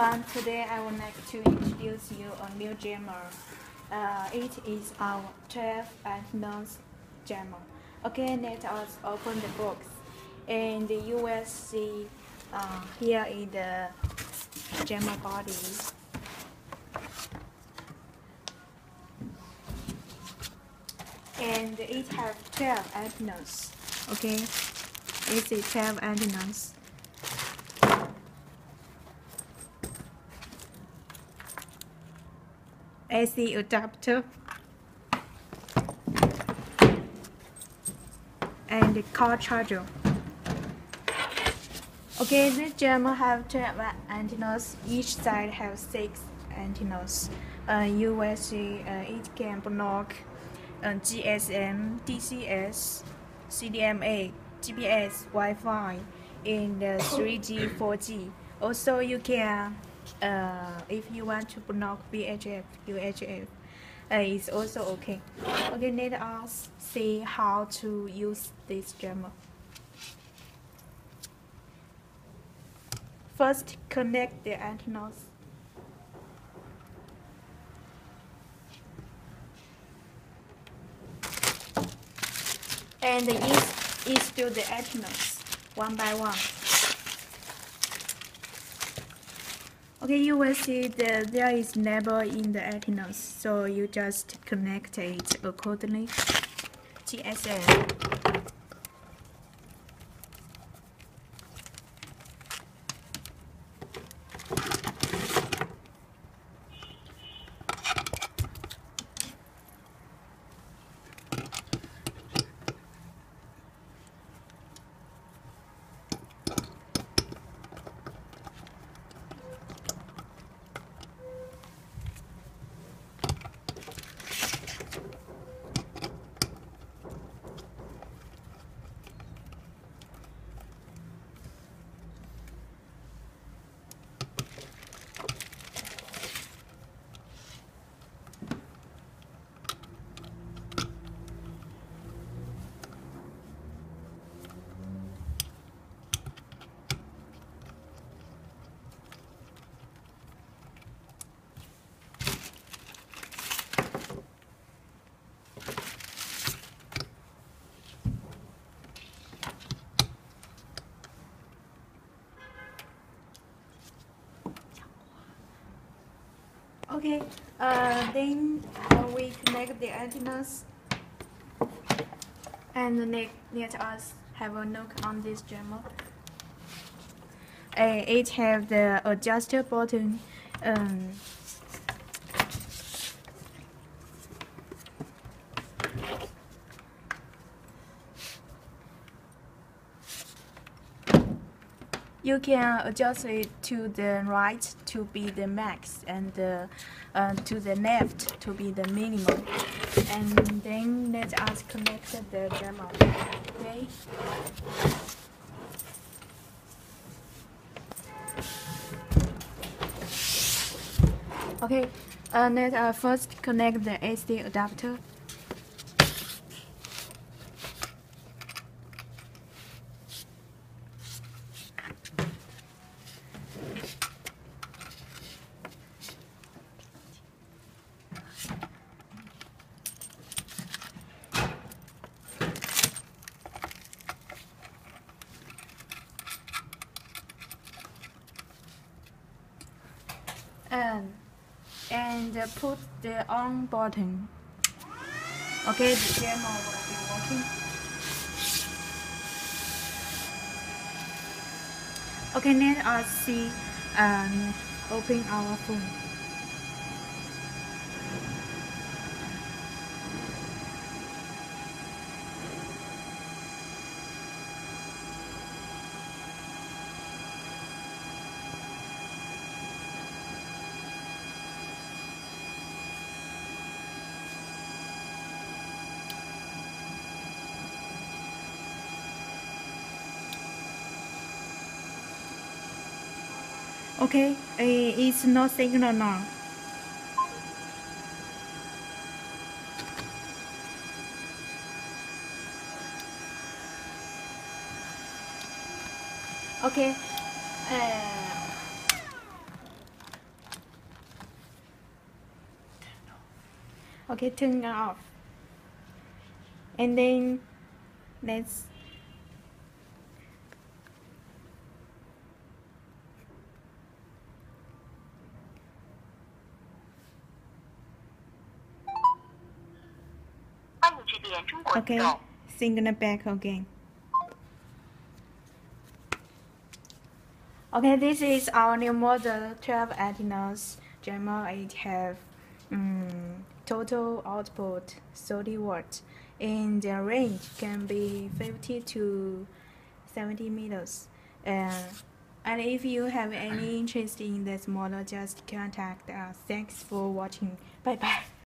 everyone, today I would like to introduce you a new jammer. Uh, it is our 12 antennas jammer. Okay, let us open the box. And you will see uh, here is the jammer body. And it has 12 antennas. Okay, it is 12 antennas. AC adapter and the car charger. Okay, this jammer have 12 antennas. Each side have 6 antennas. Uh, see uh, it can block uh, GSM, DCS, CDMA, GPS, Wi-Fi, and 3G, 4G. Also, you can uh, if you want to block VHF, UHF, uh, it's also okay. Okay, let us see how to use this jammer. First, connect the antennas. And install the antennas one by one. Okay, you will see that there is label in the antennas, so you just connect it accordingly. GSM. Okay, uh, then uh, we connect the antennas and let, let us have a look on this jammer. Uh, it have the adjuster button um, you can adjust it to the right to be the max and uh, uh, to the left to be the minimum. And then let us connect the jammer okay? Okay uh, let us first connect the AC adapter Um, and and put the on button. Okay, the camera will be working. Okay, let us see and open our phone. Okay, it's no signal now. Okay. Uh, okay turn off and then let's okay 动。signal back again. Okay, this is our new model 12 antennas. jammer 8 have um, total output 30 watts and their range can be 50 to 70 meters. Uh, and if you have any interest in this model, just contact us. Thanks for watching. Bye bye.